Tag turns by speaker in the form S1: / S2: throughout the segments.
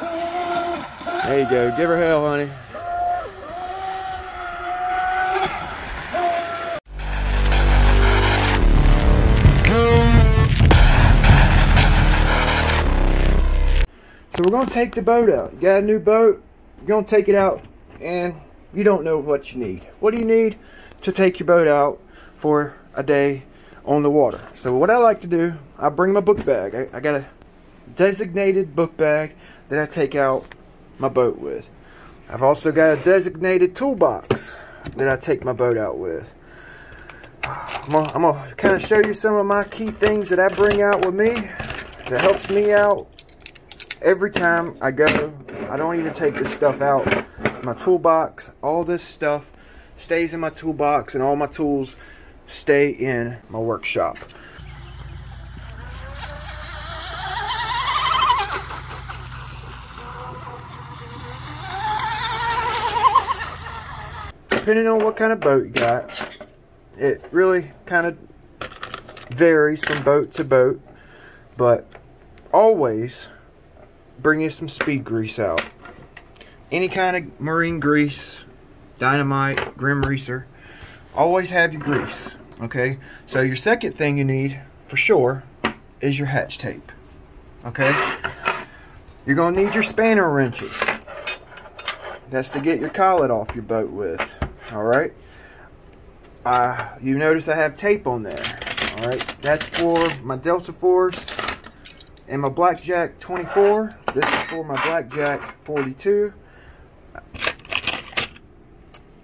S1: There you go. Give her hell, honey. So we're gonna take the boat out. You got a new boat, you're gonna take it out and you don't know what you need. What do you need to take your boat out for a day on the water? So what I like to do, I bring my book bag. I, I got a designated book bag that I take out my boat with. I've also got a designated toolbox that I take my boat out with. I'm gonna, I'm gonna kind of show you some of my key things that I bring out with me that helps me out every time I go, I don't even take this stuff out. My toolbox, all this stuff stays in my toolbox and all my tools stay in my workshop. Depending on what kind of boat you got, it really kind of varies from boat to boat, but always bring you some speed grease out. Any kind of marine grease, dynamite, grim greaser, always have your grease, okay? So your second thing you need, for sure, is your hatch tape, okay? You're gonna need your spanner wrenches. That's to get your collet off your boat with, all right? Uh, you notice I have tape on there, all right? That's for my Delta Force and my Blackjack 24. This is for my Blackjack 42.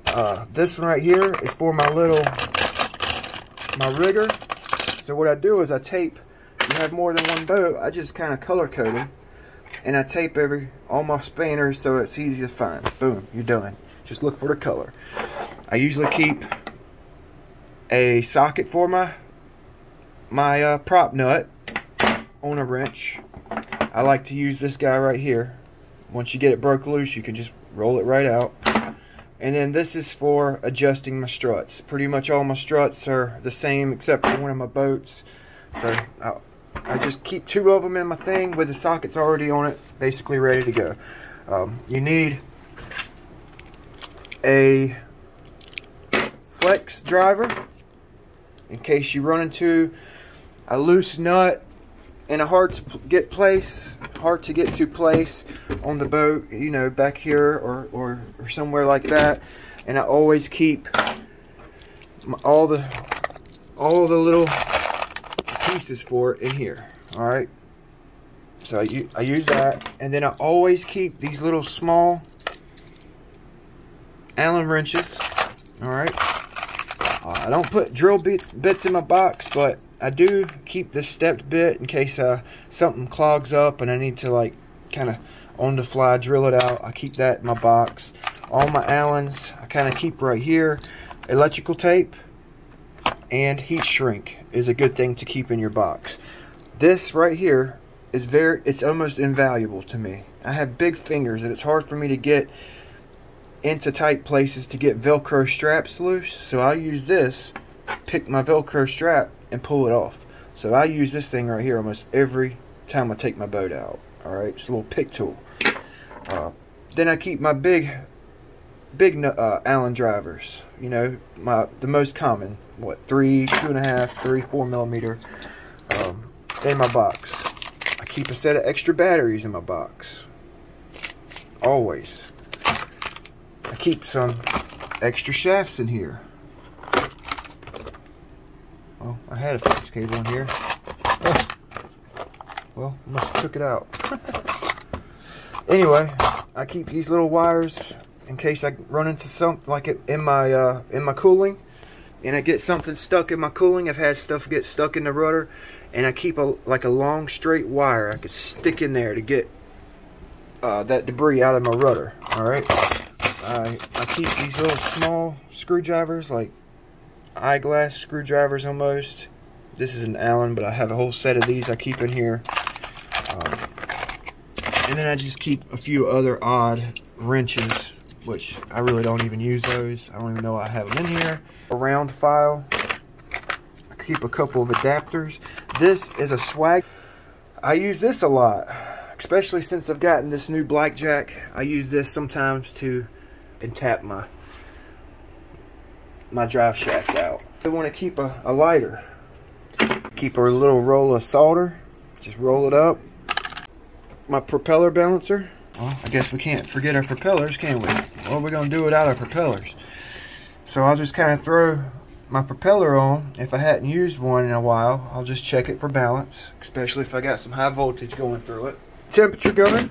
S1: Uh, this one right here is for my little, my rigger. So what I do is I tape, you have more than one boat, I just kind of color code them. And I tape every, all my spanners so it's easy to find. Boom, you're done. Just look for the color. I usually keep a socket for my, my uh, prop nut on a wrench. I like to use this guy right here. Once you get it broke loose, you can just roll it right out. And then this is for adjusting my struts. Pretty much all my struts are the same except for one of my boats. So I, I just keep two of them in my thing with the sockets already on it, basically ready to go. Um, you need a flex driver in case you run into a loose nut in a hard to get place, hard to get to place on the boat, you know, back here or, or, or somewhere like that. And I always keep all the all the little pieces for it in here. All right. So I, I use that, and then I always keep these little small Allen wrenches. All right. Uh, I don't put drill bits, bits in my box, but I do keep this stepped bit in case uh, something clogs up and I need to like kind of on the fly drill it out. I keep that in my box. All my Allens I kind of keep right here. Electrical tape and heat shrink is a good thing to keep in your box. This right here is very, it's almost invaluable to me. I have big fingers and it's hard for me to get into tight places to get Velcro straps loose. So I use this, pick my Velcro strap and pull it off. So I use this thing right here almost every time I take my boat out. All right, it's a little pick tool. Uh, then I keep my big, big uh, Allen drivers. You know, my the most common, what three, two and a half, three, four millimeter, um, in my box. I keep a set of extra batteries in my box. Always. I keep some extra shafts in here. Oh, I had a flex cable in here. Well, must have took it out. anyway, I keep these little wires in case I run into something like it in my uh, in my cooling, and I get something stuck in my cooling. I've had stuff get stuck in the rudder, and I keep a like a long straight wire I could stick in there to get uh, that debris out of my rudder. All right, I I keep these little small screwdrivers like eyeglass screwdrivers almost. This is an Allen, but I have a whole set of these I keep in here. Um, and then I just keep a few other odd wrenches, which I really don't even use those. I don't even know I have them in here. A round file. I keep a couple of adapters. This is a swag. I use this a lot, especially since I've gotten this new blackjack. I use this sometimes to and tap my my drive shaft out. I want to keep a, a lighter. Keep a little roll of solder. Just roll it up. My propeller balancer. Well, I guess we can't forget our propellers, can we? What are we going to do without our propellers? So I'll just kind of throw my propeller on. If I hadn't used one in a while, I'll just check it for balance, especially if I got some high voltage going through it. Temperature gun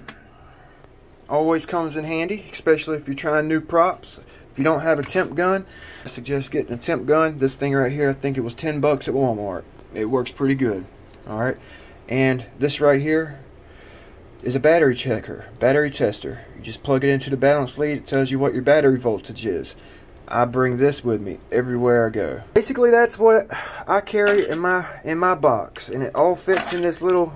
S1: always comes in handy, especially if you're trying new props. If you don't have a temp gun, I suggest getting a temp gun. This thing right here, I think it was 10 bucks at Walmart. It works pretty good. All right. And this right here is a battery checker, battery tester. You just plug it into the balance lead. It tells you what your battery voltage is. I bring this with me everywhere I go. Basically, that's what I carry in my in my box, and it all fits in this little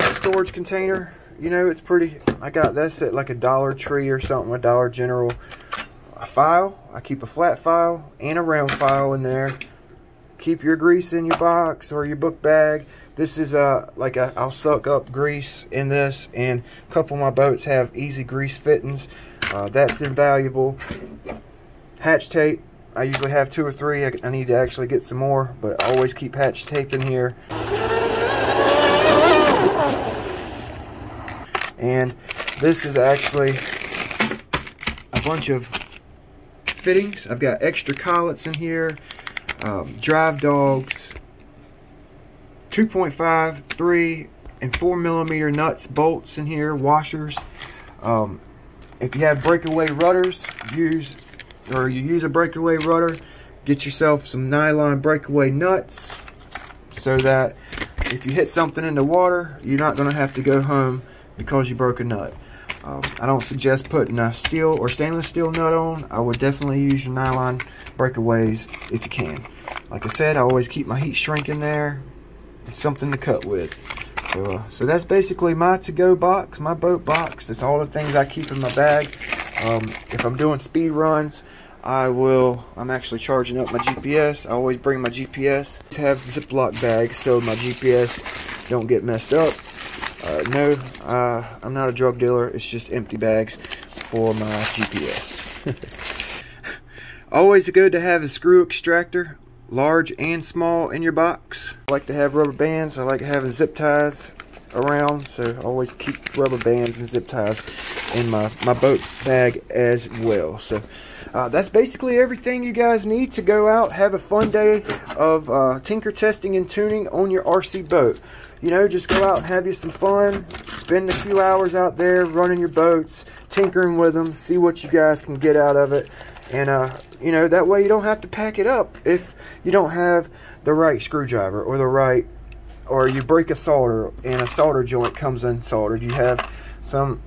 S1: storage container. You know, it's pretty. I got this at like a Dollar Tree or something, a Dollar General. A file. I keep a flat file and a round file in there. Keep your grease in your box or your book bag. This is a, like I'll suck up grease in this, and a couple of my boats have easy grease fittings. Uh, that's invaluable. Hatch tape. I usually have two or three. I, I need to actually get some more, but always keep hatch tape in here. And this is actually a bunch of fittings. I've got extra collets in here, um, drive dogs, 2.5, 3, and 4 millimeter nuts, bolts in here, washers. Um, if you have breakaway rudders, use or you use a breakaway rudder, get yourself some nylon breakaway nuts so that if you hit something in the water, you're not going to have to go home because you broke a nut. Um, I don't suggest putting a steel or stainless steel nut on. I would definitely use your nylon breakaways if you can. Like I said, I always keep my heat shrink in there something to cut with. So, uh, so that's basically my to-go box, my boat box. That's all the things I keep in my bag. Um, if I'm doing speed runs, I will, I'm actually charging up my GPS. I always bring my GPS. I have Ziploc bags so my GPS don't get messed up. Uh, no, uh, I'm not a drug dealer. It's just empty bags for my GPS. always good to have a screw extractor large and small in your box. I like to have rubber bands. I like having zip ties around, so always keep rubber bands and zip ties in my, my boat bag as well. So uh, that's basically everything you guys need to go out, have a fun day of uh, tinker testing and tuning on your RC boat. You know, just go out have you some fun, spend a few hours out there running your boats, tinkering with them, see what you guys can get out of it. And, uh, you know, that way you don't have to pack it up if you don't have the right screwdriver or the right, or you break a solder and a solder joint comes unsoldered. You have some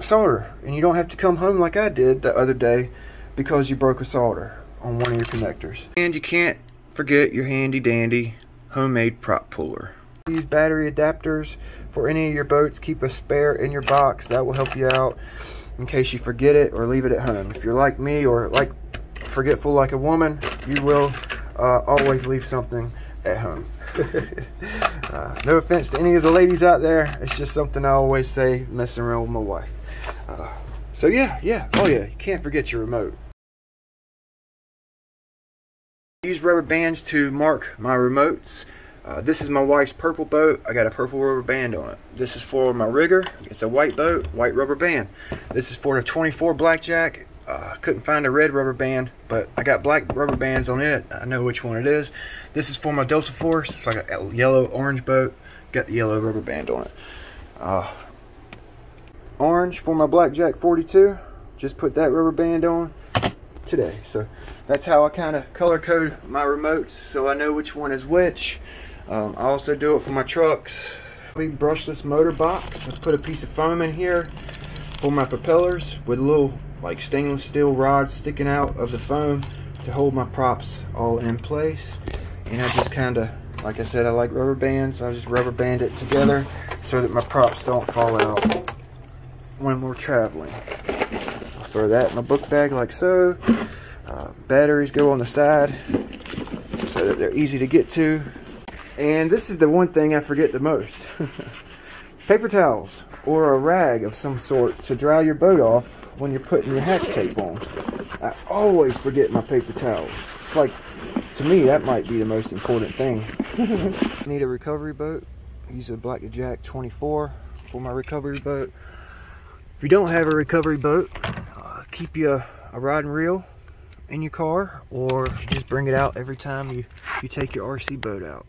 S1: solder and you don't have to come home like I did the other day because you broke a solder on one of your connectors. And you can't forget your handy dandy homemade prop puller. Use battery adapters for any of your boats. Keep a spare in your box. That will help you out in case you forget it or leave it at home. If you're like me or like forgetful like a woman, you will uh, always leave something at home. uh, no offense to any of the ladies out there. It's just something I always say messing around with my wife. Uh, so yeah, yeah, oh yeah, you can't forget your remote. I use rubber bands to mark my remotes. Uh, this is my wife's purple boat. I got a purple rubber band on it. This is for my rigger. It's a white boat, white rubber band. This is for the 24 Blackjack. Uh, couldn't find a red rubber band, but I got black rubber bands on it. I know which one it is. This is for my Delta Force. It's like a yellow orange boat. Got the yellow rubber band on it. Uh, orange for my Blackjack 42. Just put that rubber band on today. So that's how I kind of color code my remotes so I know which one is which. Um, I also do it for my trucks. Big brushless motor box. I put a piece of foam in here for my propellers with a little like stainless steel rods sticking out of the foam to hold my props all in place. And I just kind of, like I said, I like rubber bands. I just rubber band it together so that my props don't fall out when we're traveling. I'll throw that in my book bag like so. Uh, batteries go on the side so that they're easy to get to. And this is the one thing I forget the most. paper towels or a rag of some sort to dry your boat off when you're putting your hatch tape on. I always forget my paper towels. It's like, to me, that might be the most important thing. Need a recovery boat. Use a Blackjack 24 for my recovery boat. If you don't have a recovery boat, uh, keep you a, a rod and reel in your car or just bring it out every time you, you take your RC boat out.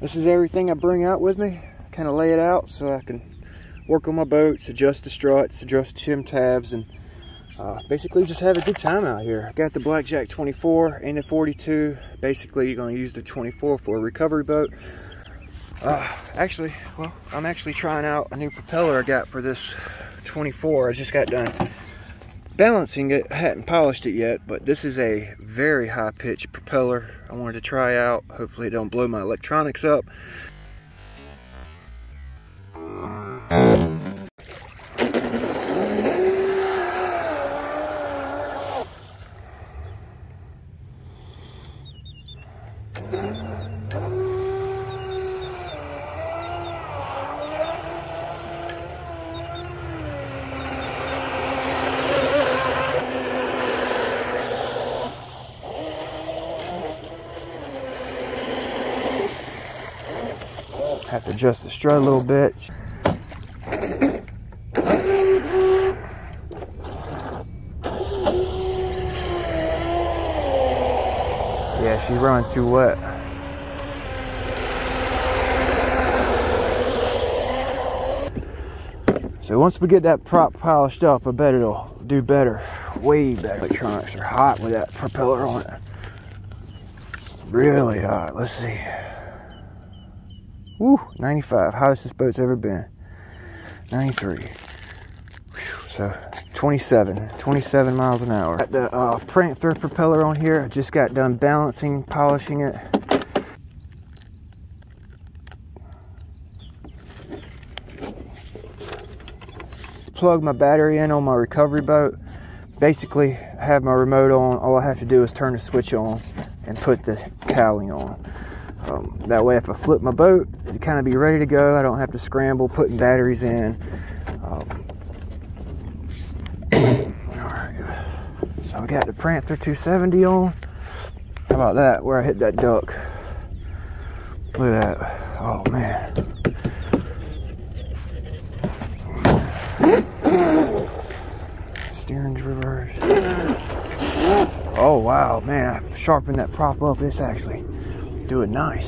S1: This is everything I bring out with me. Kind of lay it out so I can work on my boats, adjust the struts, adjust trim tabs, and uh, basically just have a good time out here. I got the Blackjack 24 and the 42. Basically, you're going to use the 24 for a recovery boat. Uh, actually, well, I'm actually trying out a new propeller I got for this 24. I just got done balancing it. I hadn't polished it yet, but this is a very high pitched propeller I wanted to try out. Hopefully it don't blow my electronics up. Adjust the strut a little bit. Yeah, she's running too wet. So once we get that prop polished up, I bet it'll do better, way better. Electronics are hot with that propeller on it. Really hot. Let's see. Woo, 95, hottest this boat's ever been. 93. Whew, so 27, 27 miles an hour. Got the uh, Prather propeller on here. I just got done balancing, polishing it. Plug my battery in on my recovery boat. Basically, have my remote on. All I have to do is turn the switch on and put the cowling on. Um, that way, if I flip my boat, it kind of be ready to go. I don't have to scramble putting batteries in. Um. So I got the Prather 270 on. How about that? Where I hit that duck. Look at that. Oh man. Steering's reversed. Oh wow, man! I sharpened that prop up. It's actually doing nice.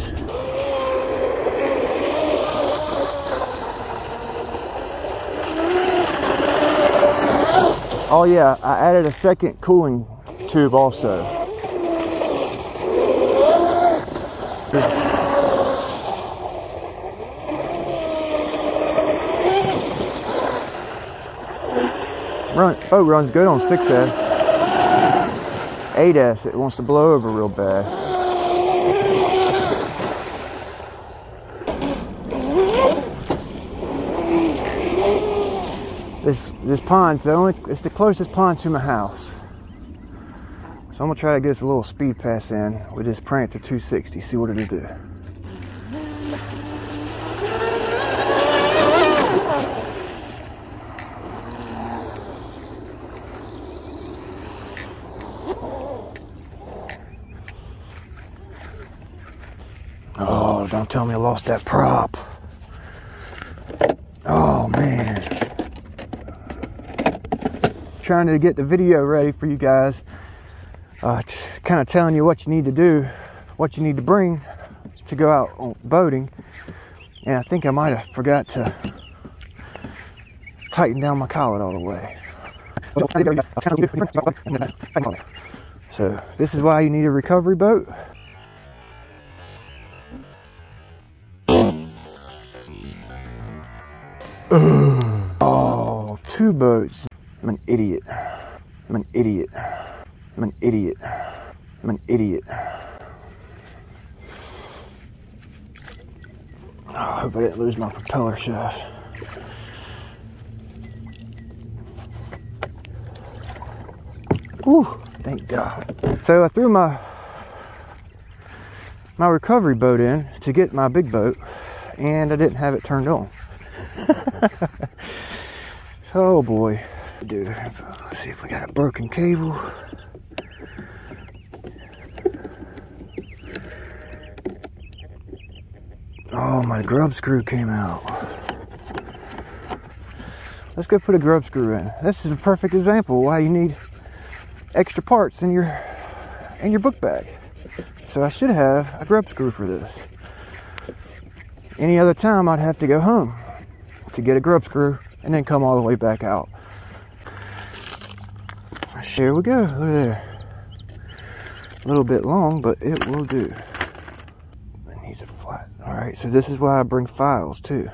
S1: Oh yeah, I added a second cooling tube also. Run, oh, runs good on 6S. 8S, it wants to blow over real bad. This this pond's the only it's the closest pond to my house. So I'm gonna try to get us a little speed pass in with this Prather 260, see what it'll do. Oh, don't tell me I lost that prop. Oh man. Trying to get the video ready for you guys. Uh, kind of telling you what you need to do, what you need to bring to go out boating. And I think I might have forgot to tighten down my collet all the way. So this is why you need a recovery boat. Oh, two boats. I'm an idiot. I'm an idiot. I'm an idiot. I'm an idiot. Oh, I hope I didn't lose my propeller shaft. Whew, thank God. So I threw my my recovery boat in to get my big boat and I didn't have it turned on. oh boy. Dude, let's see if we got a broken cable. Oh, my grub screw came out. Let's go put a grub screw in. This is a perfect example why you need extra parts in your in your book bag. So I should have a grub screw for this. Any other time I'd have to go home to get a grub screw and then come all the way back out. Here we go. Look there. A little bit long, but it will do. It needs a flat. All right, so this is why I bring files too.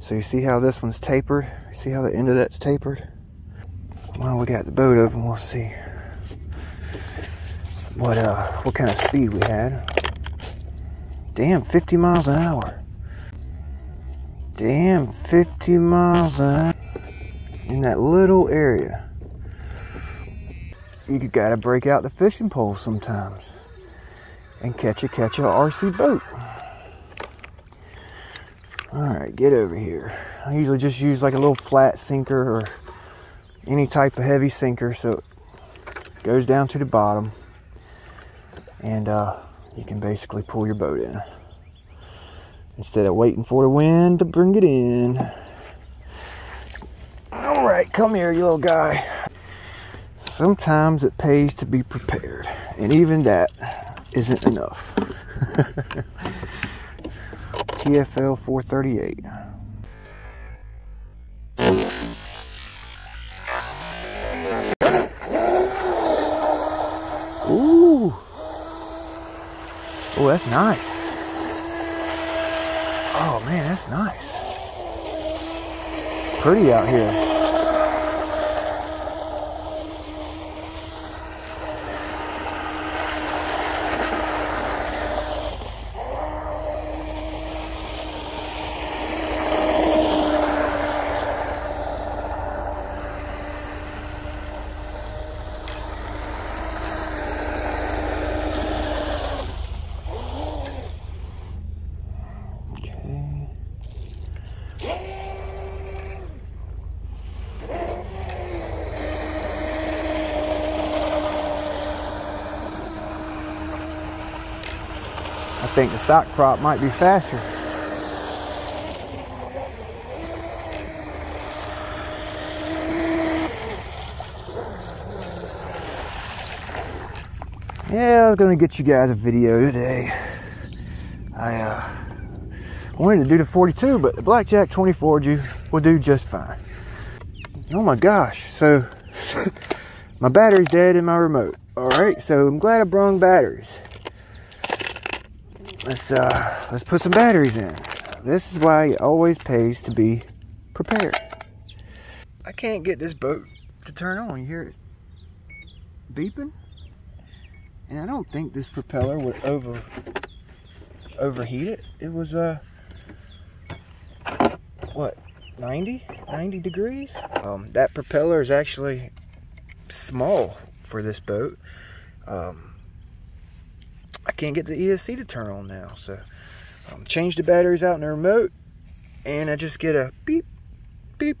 S1: So you see how this one's tapered? See how the end of that's tapered? Well, we got the boat open, we'll see what uh what kind of speed we had. Damn, 50 miles an hour. Damn, 50 miles an in that little area. You gotta break out the fishing pole sometimes and catch a catch a RC boat. All right, get over here. I usually just use like a little flat sinker or any type of heavy sinker so it goes down to the bottom and uh, you can basically pull your boat in instead of waiting for the wind to bring it in. All right, come here, you little guy. Sometimes it pays to be prepared, and even that isn't enough. TFL 438. Ooh. Oh, that's nice. Oh man, that's nice. Pretty out here. Think the stock prop might be faster. Yeah, I was gonna get you guys a video today. I uh, wanted to do the 42, but the Blackjack 24 will do just fine. Oh my gosh, so my battery's dead in my remote. All right, so I'm glad I brought batteries let's uh, let's put some batteries in. This is why it always pays to be prepared. I can't get this boat to turn on. You hear it beeping? And I don't think this propeller would over overheat it. It was uh what 90 90 degrees. Um, that propeller is actually small for this boat. Um, I can't get the ESC to turn on now. So um, change the batteries out in the remote and I just get a beep, beep,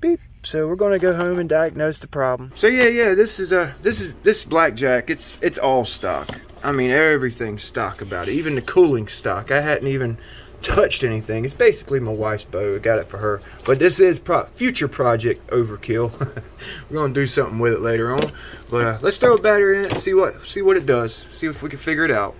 S1: beep. So we're gonna go home and diagnose the problem. So yeah, yeah, this is a this is this blackjack. It's it's all stock. I mean everything's stock about it. Even the cooling stock. I hadn't even touched anything. It's basically my wife's bow. I got it for her. But this is pro future project overkill. We're gonna do something with it later on. But uh, let's throw a battery in it see what see what it does. See if we can figure it out.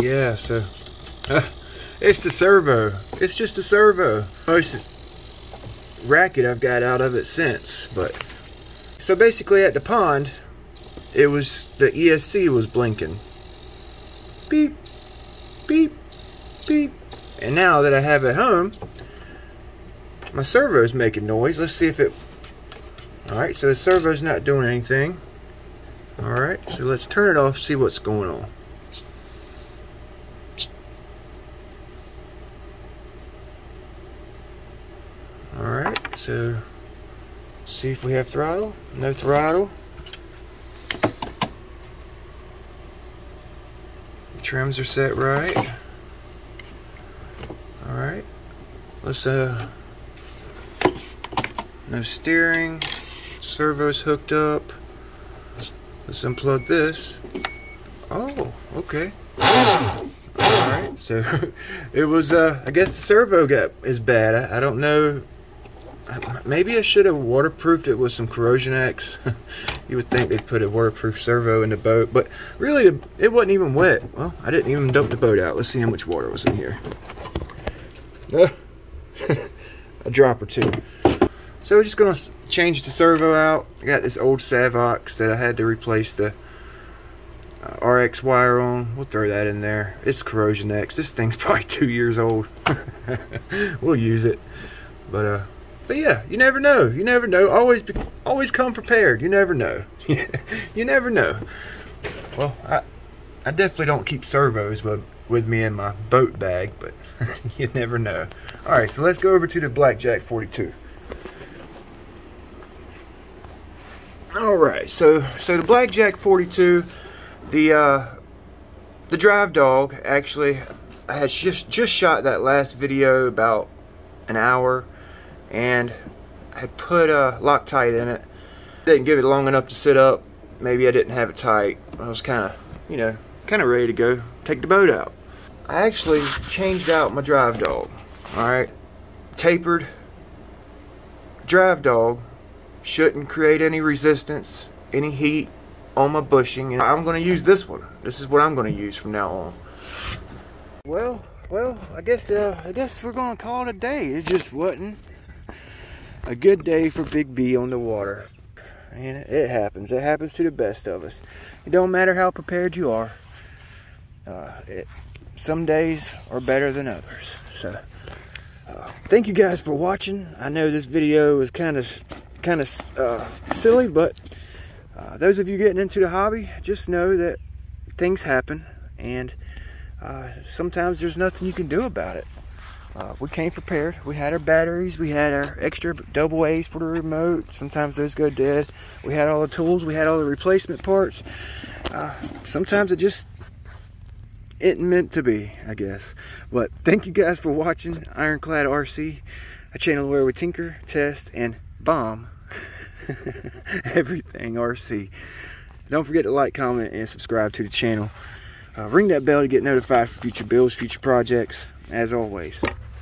S1: Yeah, so it's the servo. It's just a servo. Most racket I've got out of it since, but so basically at the pond, it was the ESC was blinking. Beep, beep, beep. And now that I have it home, my servo's making noise. Let's see if it. All right, so the servo's not doing anything. All right, so let's turn it off, see what's going on. All right, so see if we have throttle. No throttle. trims are set right. All right, let's uh, no steering, servo's hooked up. Let's unplug this. Oh, okay. Alright, so it was, uh, I guess the servo got is bad. I, I don't know. Maybe I should have waterproofed it with some Corrosion X. you would think they'd put a waterproof servo in the boat, but really it wasn't even wet. Well, I didn't even dump the boat out. Let's see how much water was in here. a drop or two. So we're just gonna change the servo out. I got this old Savox that I had to replace the uh, RX wire on. We'll throw that in there. It's Corrosion X. This thing's probably two years old. we'll use it. But uh, but yeah, you never know. You never know. Always be, always come prepared. You never know. you never know. Well, I I definitely don't keep servos with with me in my boat bag, but you never know. All right, so let's go over to the Blackjack 42. All right, so so the Blackjack 42, the uh, the drive dog actually, I had just just shot that last video about an hour, and I had put a Loctite in it. Didn't give it long enough to sit up. Maybe I didn't have it tight. I was kind of, you know, kind of ready to go take the boat out. I actually changed out my drive dog. All right, tapered drive dog shouldn't create any resistance, any heat on my bushing. And I'm going to use this one. This is what I'm going to use from now on. Well, well, I guess uh, I guess we're going to call it a day. It just wasn't a good day for Big B on the water. And it happens. It happens to the best of us. It don't matter how prepared you are. Uh, it, some days are better than others. So, uh, thank you guys for watching. I know this video was kind of kind of uh, silly, but uh, those of you getting into the hobby, just know that things happen and uh, sometimes there's nothing you can do about it. Uh, we came prepared. We had our batteries. We had our extra double A's for the remote. Sometimes those go dead. We had all the tools. We had all the replacement parts. Uh, sometimes it just isn't meant to be, I guess. But thank you guys for watching Ironclad RC, a channel where we tinker, test, and bomb everything RC. Don't forget to like, comment, and subscribe to the channel. Uh, ring that bell to get notified for future builds, future projects. As always,